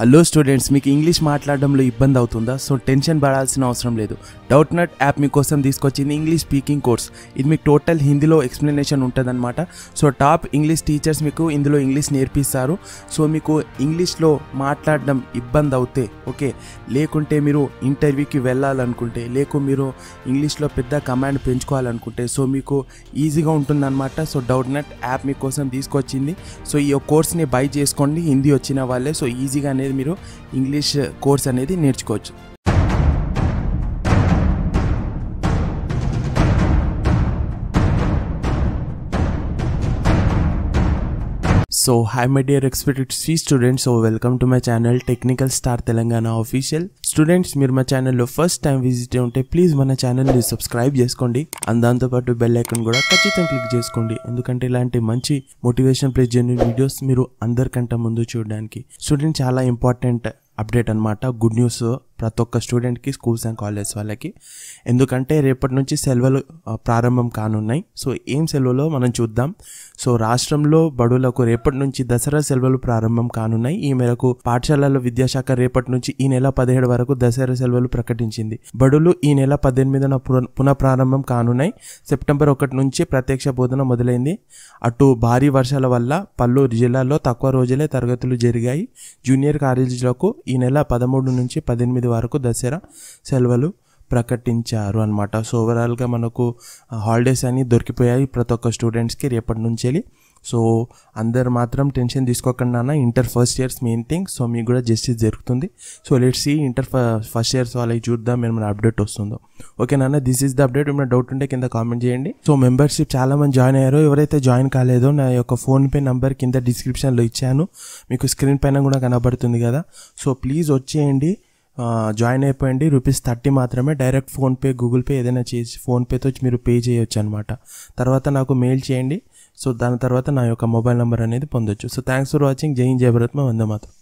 Hello students మీకు English మాట్లాడడంలో ఇబ్బంది అవుతుందా? సో టెన్షన్ పడాల్సిన అవసరం లేదు. డౌట్ నట్ యాప్ మీకోసం తీసుకొచ్చింది ఇంగ్లీష్ స్పీకింగ్ కోర్స్ ఇది మీకు టోటల్ హిందీలో ఎక్స్ప్లెనేషన్ ఉంటుందన్నమాట. సో టాప్ ఇంగ్లీష్ టీచర్స్ మీకు ఇందులో ఇంగ్లీష్ నేర్పిస్తారు. సో మీకు ఇంగ్లీష్లో మాట్లాడడం ఇబ్బంది అవుతే ఓకే? లేకుంటే మీరు ఇంటర్వ్యూకి వెళ్ళాలనుకుంటే లేకు మీరు ఇంగ్లీష్లో పెద్ద కమాండ్ పెంచుకోవాలనుకుంటే సో మీకు ఈజీగా ఉంటుందన్నమాట. సో డౌట్ నట్ యాప్ మీకోసం తీసుకొచ్చింది. సో ఈ కోర్స్ని బై చేసుకోండి. హిందీ వచ్చిన వాళ్ళే సో ఈజీగా అనేది మీరు ఇంగ్లీష్ కోర్స్ అనేది నేర్చుకోవచ్చు. So hi my dear expected C students so welcome to my channel technical star Telangana official students మీరు మా ఛానల్లో ఫస్ట్ టైం విజిట్ ఉంటే ప్లీజ్ మన ఛానల్ని సబ్స్క్రైబ్ చేసుకోండి. అండ్ దాంతోపాటు బెల్ ఐకన్ కూడా ఖచ్చితంగా క్లిక్ చేసుకోండి. ఎందుకంటే ఇలాంటి మంచి మోటివేషన్ ప్లస్ జెన్యున్ వీడియోస్ మీరు అందరికంటే ముందు చూడడానికి. స్టూడెంట్ చాలా ఇంపార్టెంట్ అప్డేట్ అనమాట గుడ్ న్యూస్ ప్రతి ఒక్క స్టూడెంట్కి స్కూల్స్ అండ్ కాలేజ్ వాళ్ళకి. ఎందుకంటే రేపటి నుంచి సెలవులు ప్రారంభం కానున్నాయి. సో ఏం సెలవులో మనం చూద్దాం. సో రాష్ట్రంలో బడులకు రేపటి నుంచి దసరా సెలవులు ప్రారంభం కానున్నాయి. ఈ మేరకు పాఠశాలల విద్యాశాఖ రేపటి నుంచి ఈ నెల పదిహేడు వరకు దసరా సెలవులు ప్రకటించింది. బడులు ఈ నెల పద్దెనిమిదిన పున- పునఃప్రారంభం కానున్నాయి. సెప్టెంబర్ ఒకటి నుంచి ప్రత్యక్ష బోధన మొదలైంది. అటు భారీ వర్షాల వల్ల పల్లూరు జిల్లాలో తక్కువ రోజులే తరగతులు జరిగాయి. జూనియర్ కాలేజీలకు ఈ నెల పదమూడు నుంచి పద్దెనిమిది వరకు దసరా సెలవులు ప్రకటించారు అనమాట సో ఓవరాల్గా మనకు హాలిడేస్ అని దొరికిపోయాయి ప్రతి ఒక్క స్టూడెంట్స్కి రేపటి నుంచి వెళ్ళి. సో అందరు మాత్రం టెన్షన్ తీసుకోకుండా అన్న inter first years main thing so మీకు కూడా జస్టిస్ జరుగుతుంది. So let see inter first years వాళ్ళకి చూద్దాం ఏమైనా అప్డేట్ వస్తుందో. ఓకే నాన్న దిస్ ఈస్ ద అప్డేట్ ఏమైనా డౌట్ ఉంటే కింద కామెంట్ చేయండి. సో మెంబర్షిప్ చాలా మంది జాయిన్ అయ్యారో. ఎవరైతే జాయిన్ కాలేదో నా యొక్క ఫోన్పే నంబర్ కింద డిస్క్రిప్షన్లో ఇచ్చాను. మీకు స్క్రీన్ పైన కూడా కనబడుతుంది కదా. సో ప్లీజ్ వచ్చేయండి. జాయిన్ అయిపోయింది రూపీస్ థర్టీ మాత్రమే. డైరెక్ట్ ఫోన్పే గూగుల్ పే ఏదైనా చేసి ఫోన్పేతో మీరు పే చేయొచ్చు అనమాట తర్వాత నాకు మెయిల్ చేయండి. సో దాని తర్వాత నా యొక్క మొబైల్ నెంబర్ అనేది పొందొచ్చు. సో థ్యాంక్స్ ఫర్ వాచింగ్ జై జయభరత్మ వందే మాత్రం